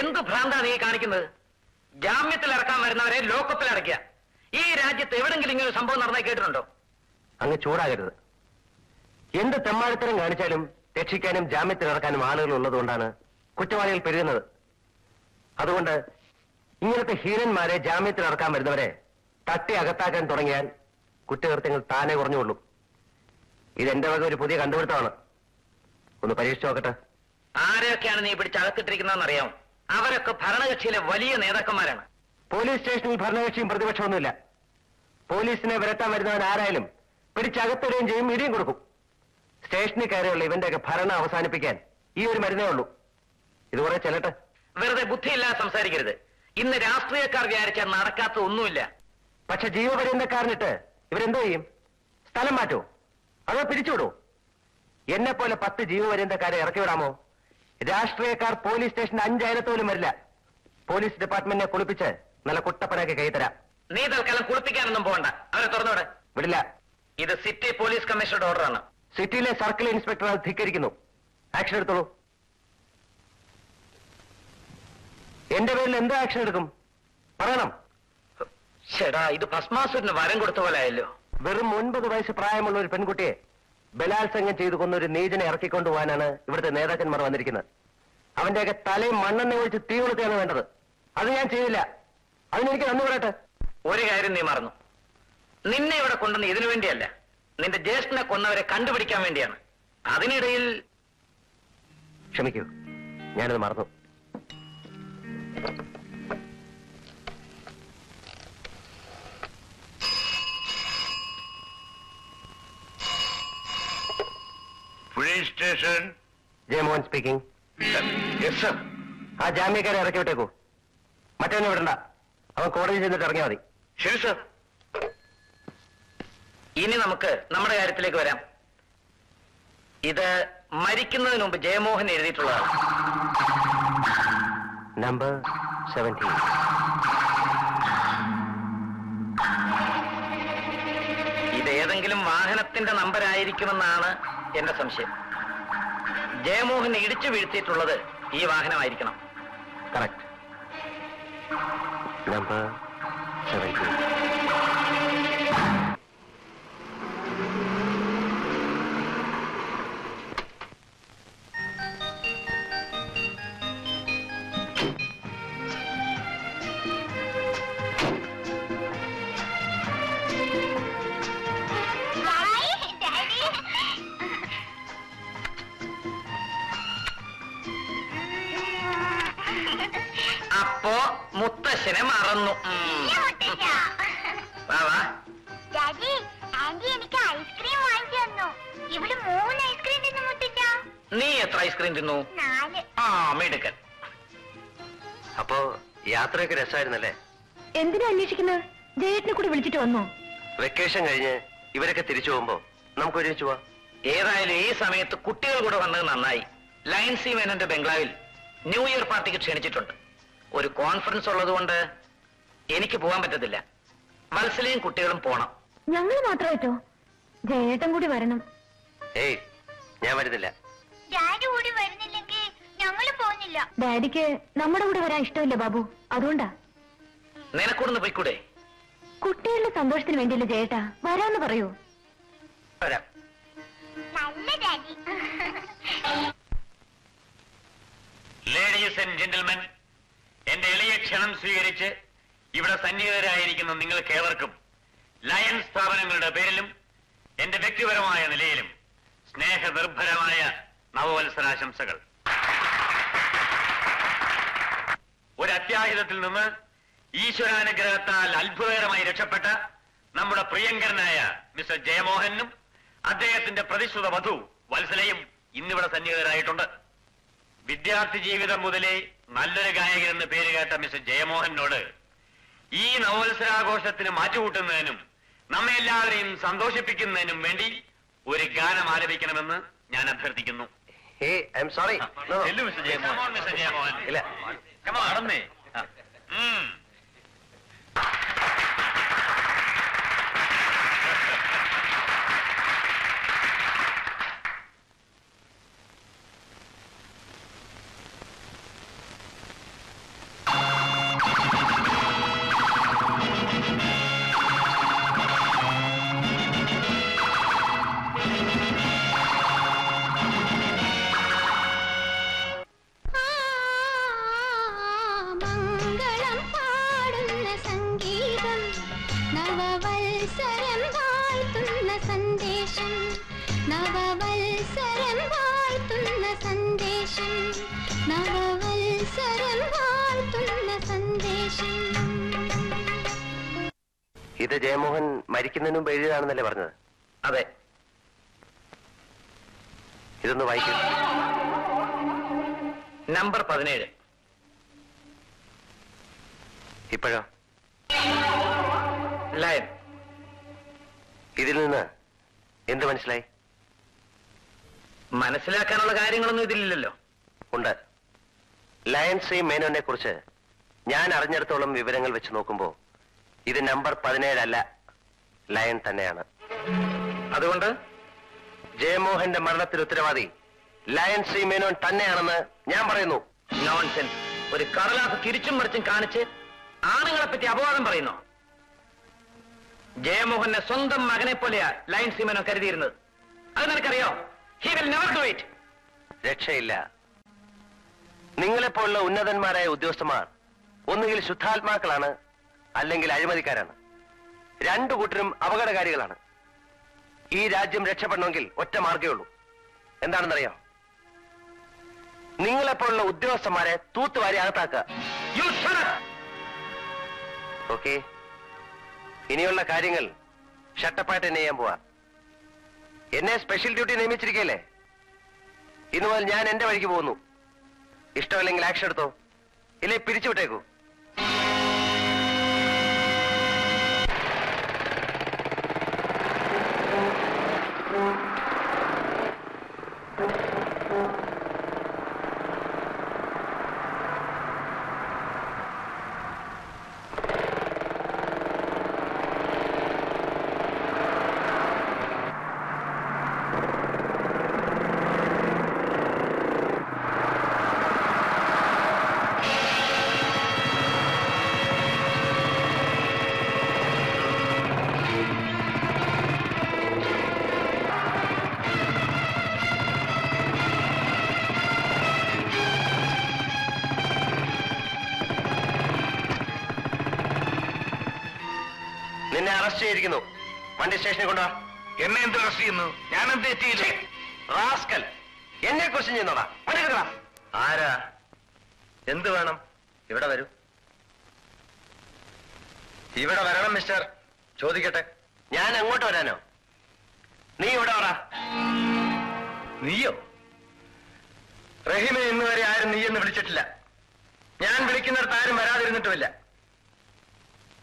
എന്ത് ഭ്രാന്താ നീ കാണിക്കുന്നത്? ജാമ്യത്തിൽ ഇറക്കാൻ വരുന്നവരെ ലോക്കപ്പിൽ അടയ്ക്കുക. ഈ രാജ്യത്ത് എവിടെങ്കിലും ഇങ്ങനെ സംഭവം നടന്നായി കേട്ടിട്ടുണ്ടോ? അങ്ങ് ചൂടാകരുത്. എന്ത് തെമ്മാടിത്തരം കാണിച്ചാലും രക്ഷിക്കാനും ജാമ്യത്തിൽ ഇറക്കാനും ആളുകൾ ഉള്ളതുകൊണ്ടാണ് കുറ്റവാളികൾ പെരുകുന്നത്. അതുകൊണ്ട് ഇങ്ങനത്തെ ഹീനന്മാരെ ജാമ്യത്തിൽ ഇറക്കാൻ വരുന്നവരെ തട്ടി അകത്താക്കാൻ തുടങ്ങിയാൽ കുറ്റകൃത്യങ്ങൾ താനെ കുറഞ്ഞുകൊള്ളും. ഇതെന്റെ വക ഒരു പുതിയ കണ്ടുപിടുത്തമാണ്. ഒന്ന് പരീക്ഷിച്ചു നോക്കട്ടെ. ആരെയൊക്കെയാണ് നീ പിടിച്ച് അകത്തിട്ടിരിക്കുന്നതെന്ന് അറിയാമോ അവരൊക്കെ ഭരണകക്ഷിയിലെ വലിയ നേതാക്കന്മാരാണ്. പോലീസ് സ്റ്റേഷനിൽ ഭരണകക്ഷിയും പ്രതിപക്ഷമൊന്നുമില്ല. പോലീസിനെ വരത്താൻ വരുന്നവൻ ആരായാലും പിടിച്ചകത്തിടുകയും ചെയ്യും ഇടിയും കൊടുക്കും. സ്റ്റേഷനിൽ കയറിയുള്ള ഇവന്റെയൊക്കെ ഭരണം അവസാനിപ്പിക്കാൻ ഈ ഒരു മരുന്നേ ഉള്ളൂ. ഇതുപോലെ ചെല്ലട്ടെ. വെറുതെ ബുദ്ധിയില്ലാതെ സംസാരിക്കരുത്. ഇന്ന് രാഷ്ട്രീയക്കാർ വിചാരിച്ചാൽ നടക്കാത്ത ഒന്നുമില്ല. പക്ഷെ ജീവപര്യന്തക്കാരനിട്ട് ഇവരെന്തോ ചെയ്യും? സ്ഥലം മാറ്റോ? അതോ പിരിച്ചുവിടോ? എന്നെ പോലെ പത്ത് ജീവപര്യന്തക്കാരെ ഇറക്കി വിടാമോ രാഷ്ട്രീയക്കാർ പോലീസ് സ്റ്റേഷന്റെ അഞ്ചയലത്ത് പോലും വരില്ല. പോലീസ് ഡിപ്പാർട്ട്മെന്റിനെ കുളിപ്പിച്ച് നല്ല കുട്ടപ്പനാക്കി കൈത്തരാം. നീ തൽക്കാലം കുളിപ്പിക്കാനൊന്നും പോകണ്ട അവരെ തുറന്നോടെ. വിടില്ല. ഇത് സിറ്റി പോലീസ് കമ്മീഷണറുടെ ഓർഡറാണ്. സിറ്റിയിലെ സർക്കിൾ ഇൻസ്പെക്ടർ അത് ധിക്കരിക്കുന്നു. ആക്ഷൻ എടുത്തോളൂ. എന്റെ പേരിൽ എന്ത് ആക്ഷൻ എടുക്കും? പറയണം. ചേടാ ഇത് ഭസ്മാസുരന് വരം കൊടുത്ത പോലെ ആയല്ലോ. വെറും ഒൻപത് വയസ്സ് പ്രായമുള്ള ഒരു പെൺകുട്ടിയെ ബലാത്സംഗം ചെയ്തു കൊന്ന ഒരു നീചനെ ഇറക്കിക്കൊണ്ടു പോകാനാണ് ഇവിടുത്തെ നേതാക്കന്മാർ വന്നിരിക്കുന്നത്. അവന്റെയൊക്കെ തലയും മണ്ണെണ്ണ ഒഴിച്ച് തീ കൊളുത്തുകയാണ് വേണ്ടത്. അത് ഞാൻ ചെയ്യില്ല. അതിനെനിക്ക് നന്ദി പറയട്ടെ? ഒരു കാര്യം നീ മറന്നു. നിന്നെ ഇവിടെ കൊണ്ടുവന്ന് ഇതിനു വേണ്ടിയല്ല നിന്റെ ജ്യേഷ്ഠനെ കൊന്നവരെ കണ്ടുപിടിക്കാൻ വേണ്ടിയാണ്. അതിനിടയിൽ ക്ഷമിക്കൂ. ഞാനത് മറന്നു. Police station Jayamohan speaking yes sir ആ ജാമ്യക്കാരെ ഇറക്കി വിട്ടേക്കൂ. മറ്റവനെ വിടണ്ട. അവൻ കോടതി ചെന്നിട്ട് ഇറങ്ങിയാൽ മതി. ശരി സർ ഇനി നമുക്ക് നമ്മുടെ കാര്യത്തിലേക്ക് വരാം. ഇത് മരിക്കുന്നതിന് മുമ്പ് ജയമോഹൻ എഴുതിയിട്ടുള്ളതാണ്. നമ്പർ സെവന്റീൻ ഇത് ഏതെങ്കിലും വാഹനത്തിന്റെ നമ്പർ ആയിരിക്കുമെന്നാണ് എന്റെ സംശയം. ജയമോഹനെ ഇടിച്ചു വീഴ്ത്തിയിട്ടുള്ളത് ഈ വാഹനമായിരിക്കണം. കറക്റ്റ് നമ്പർ സെവന്റീൻ മറന്നു വാ വാ. ഡാഡി ആന്റി എനിക്ക് ഐസ്ക്രീം വാങ്ങിച്ചു തന്നു. ഇവിടെ മൂന്ന് ഐസ്ക്രീം തിന്നു മുട്ടിച്ച നീ എത്ര ഐസ്ക്രീം തിന്നു? നാല്. ആ മിടുക്കൻ. അപ്പോ യാത്രയൊക്കെ രസമായിരുന്നല്ലേ? എന്തിനാ അന്വേഷിക്കുന്നത്? ജയേട്ടിനെ കൂടി വിളിച്ചിട്ട് വന്നോ? വെക്കേഷൻ കഴിഞ്ഞ് ഇവരൊക്കെ തിരിച്ചു പോകുമ്പോ നമുക്ക് ഒരുമിച്ച് പോവാം. ഏതായാലും ഈ സമയത്ത് കുട്ടികൾ കൂടെ വന്നത് നന്നായി. ലയൻസി മേനന്റെ ബംഗ്ലാവിൽ ന്യൂ ഇയർ പാർട്ടിക്ക് ക്ഷണിച്ചിട്ടുണ്ട്. ഒരു കോൺഫറൻസ് ഉള്ളതുകൊണ്ട് എനിക്ക് പോകാൻ പറ്റത്തില്ല. മത്സലയും കുട്ടികളും പോണം. ഞങ്ങൾ മാത്രമായിട്ടോ ജയേട്ടൻ കൂടി വരണം. ഏയ് ഞാൻ വരുന്നില്ല. ഡാഡി കൂടി വരുന്നില്ലെങ്കിൽ ഞങ്ങൾ പോകുന്നില്ല. ഡാഡിക്ക് നമ്മുടെ കൂടെ വരാൻ ഇഷ്ടമില്ല ബാബു. അതുകൊണ്ടാ. നിനക്കൂടുന്ന് പോയിക്കൂടെ? കുട്ടികളുടെ സന്തോഷത്തിന് വേണ്ടിയില്ല ജയേട്ടാ? വരാന്ന് പറയൂ. വരാം. നല്ല ഡാഡി. ലേഡീസ് ആൻഡ് ജെന്റിൽമെൻ എന്റെ എളിയ ക്ഷണം സ്വീകരിച്ച് ഇവിടെ സന്നിഹിതരായിരിക്കുന്ന നിങ്ങൾക്ക് ഏവർക്കും ലയൺ സ്ഥാപനങ്ങളുടെ പേരിലും എന്റെ വ്യക്തിപരമായ നിലയിലും സ്നേഹനിർഭരമായ നവവത്സരാശംസകൾ. ഒരു അത്യാഹിതത്തിൽ നിന്ന് ഈശ്വരാനുഗ്രഹത്താൽ അത്ഭുതകരമായി രക്ഷപ്പെട്ട നമ്മുടെ പ്രിയങ്കരനായ മിസ്റ്റർ ജയമോഹനും അദ്ദേഹത്തിന്റെ പ്രതിശ്രുത വധു വത്സലയും ഇന്നിവിടെ സന്നിഹിതരായിട്ടുണ്ട്. വിദ്യാർത്ഥി ജീവിതം മുതലേ നല്ലൊരു ഗായകൻ എന്ന് പേര് കേട്ട മിസ്റ്റർ ജയമോഹനോട് ഈ നവോത്സരാഘോഷത്തിന് മാറ്റുകൂട്ടുന്നതിനും നമ്മെ എല്ലാവരെയും സന്തോഷിപ്പിക്കുന്നതിനും വേണ്ടി ഒരു ഗാനം ആലപിക്കണമെന്ന് ഞാൻ അഭ്യർത്ഥിക്കുന്നു. Hey I am sorry. ഇല്ല. നടന്നേ. ഇത് ജയമോഹൻ മരിക്കുന്നതിനും മുമ്പ് എഴുതിയതാണെന്നല്ലേ പറഞ്ഞത്? അതെ. ഇതൊന്ന് വായിക്കും. നമ്പർ പതിനേഴ്. ഇപ്പോഴോ? ലയൻ ഇതിൽ നിന്ന് എന്ത് മനസ്സിലായി? മനസ്സിലാക്കാനുള്ള കാര്യങ്ങളൊന്നും ഇതിലില്ലല്ലോ. ഉണ്ട്. ലയൺ സി മേനോനെ കുറിച്ച് ഞാൻ അറിഞ്ഞിടത്തോളം വിവരങ്ങൾ വെച്ച് നോക്കുമ്പോൾ ഇത് നമ്പർ പതിനേഴല്ല ലയൻ തന്നെയാണ്. അതുകൊണ്ട് ജയമോഹന്റെ മരണത്തിന് ഉത്തരവാദി ലയൻ സി മേനോൻ തന്നെയാണെന്ന് ഞാൻ പറയുന്നു. നോൺസെൻസ് ഒരു കടലാസ് തിരിച്ചും മറിച്ചും കാണിച്ച് ആണുങ്ങളെ പറ്റി അപവാദം പറയുന്നു. ജയമോഹന്റെ സ്വന്തം മകനെ പോലെയാ ലയൻ സി മേനോൻ കരുതിയിരുന്നത്. അത് നിനക്കറിയോ? He will never do it രക്ഷയില്ല. നിങ്ങളെപ്പോലുള്ള ഉന്നതന്മാരായ ഉദ്യോഗസ്ഥന്മാർ ഒന്നുകിൽ ശുദ്ധാത്മാക്കളാണ് അല്ലെങ്കിൽ അഴിമതിക്കാരാണ്. രണ്ടു കൂട്ടരും അപകടകാരികളാണ്. ഈ രാജ്യം രക്ഷപ്പെടണമെങ്കിൽ ഒറ്റ മാർഗേ ഉള്ളൂ. എന്താണെന്നറിയോ? നിങ്ങളെപ്പോലുള്ള ഉദ്യോഗസ്ഥന്മാരെ തൂത്തുവാരി അകത്താക്കുക. ഇനിയുള്ള കാര്യങ്ങൾ ഷട്ടപ്പായിട്ട് എന്നെ ചെയ്യാൻ പോവാ. എന്നെ സ്പെഷ്യൽ ഡ്യൂട്ടി നിയമിച്ചിരിക്കല്ലേ ഇന്നു മുതൽ ഞാൻ എന്റെ വഴിക്ക് പോകുന്നു. ഇഷ്ടമല്ലെങ്കിൽ ആക്ഷൻ എടുത്തോ? ഇല്ലേ പിരിച്ചു പിരിച്ചുവിട്ടേക്കൂ. നിന്നെ അറസ്റ്റ് ചെയ്തിരിക്കുന്നു. വണ്ടി സ്റ്റേഷനിൽ കൊണ്ടുവാ. എന്നെ എന്ത് അറസ്റ്റ് ചെയ്യുന്നു? ഞാൻ എന്ത് തെറ്റിയില്ലേ റാസ്കൽ. എന്നെ കുറിച്ച് ചെയ്യുന്നോടാ. വണ്ടി കിട്ടാ ആരാ? എന്ത് വേണം? ഇവിടെ വരൂ. ഇവിടെ വരണം മിസ്റ്റർ ചോദിക്കട്ടെ. ഞാൻ അങ്ങോട്ട് വരാനോ? നീ ഇവിടെ വരാ നീയോ? റഹീമെ ഇന്ന് വരെ ആരും നീ എന്ന് വിളിച്ചിട്ടില്ല. ഞാൻ വിളിക്കുന്നിടത്ത് ആരും വരാതിരുന്നിട്ടുമില്ല.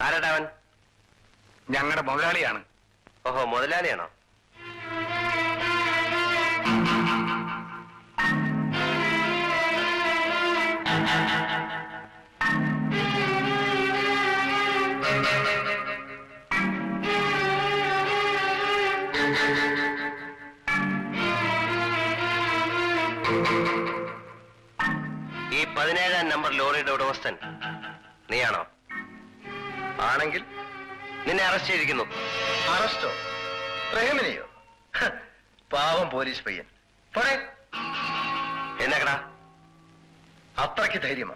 ആരാടാ അവൻ? ഞങ്ങളുടെ മുതലാളിയാണ്. ഓഹോ മുതലാളിയാണോ? ഈ പതിനേഴാം നമ്പർ ലോറിയുടെ ഉടമസ്ഥൻ. നീയാണോ? ആണെങ്കിൽ നിന്നെ അറസ്റ്റ് ചെയ്തിരിക്കുന്നു. അറസ്റ്റോ? റഹീമിനെയോ പാവം പോലീസ് പയ്യൻ. പോരെ. എന്നക്കടാ അത്രയ്ക്ക് ധൈര്യമോ.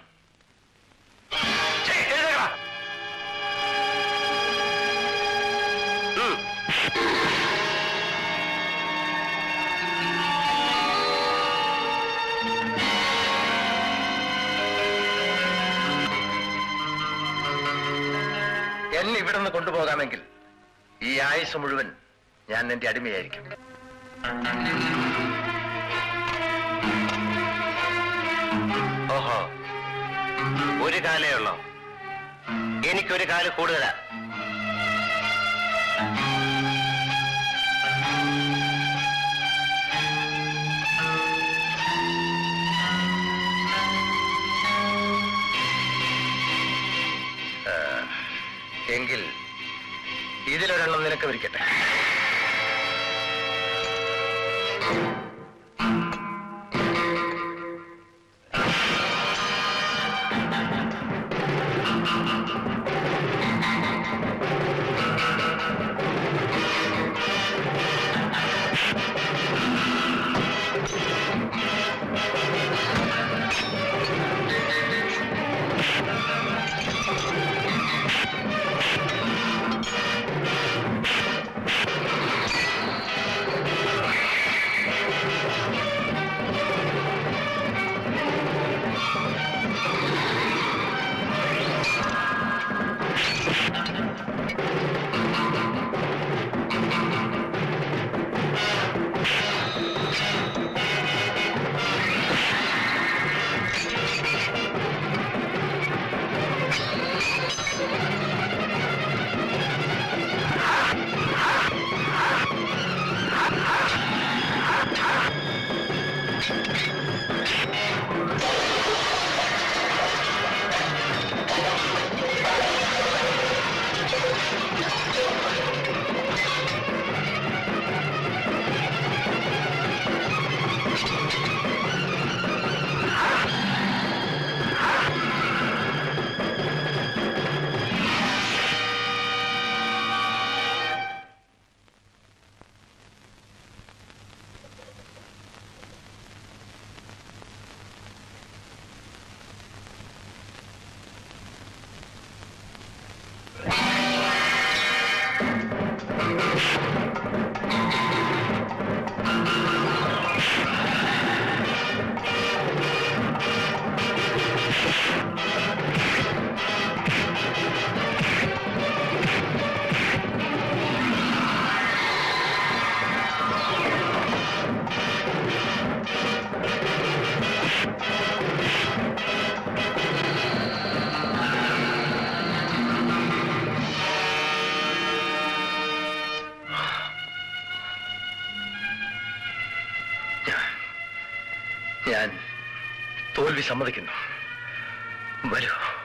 ഇവിടെ നിന്ന് കൊണ്ടുപോകാമെങ്കിൽ ഈ ആയുസ് മുഴുവൻ ഞാൻ നിന്റെ അടിമയായിരിക്കും. ഓഹോ ഒരു കാലേ ഉള്ളോ. എനിക്കൊരു കാൽ കൂടുതലാ. എങ്കിൽ ഇതിലൊരെണ്ണം നിനക്ക് വിരിക്കട്ടെ. ഞാൻ തോൽവി സമ്മതിക്കുന്നു. വരൂ.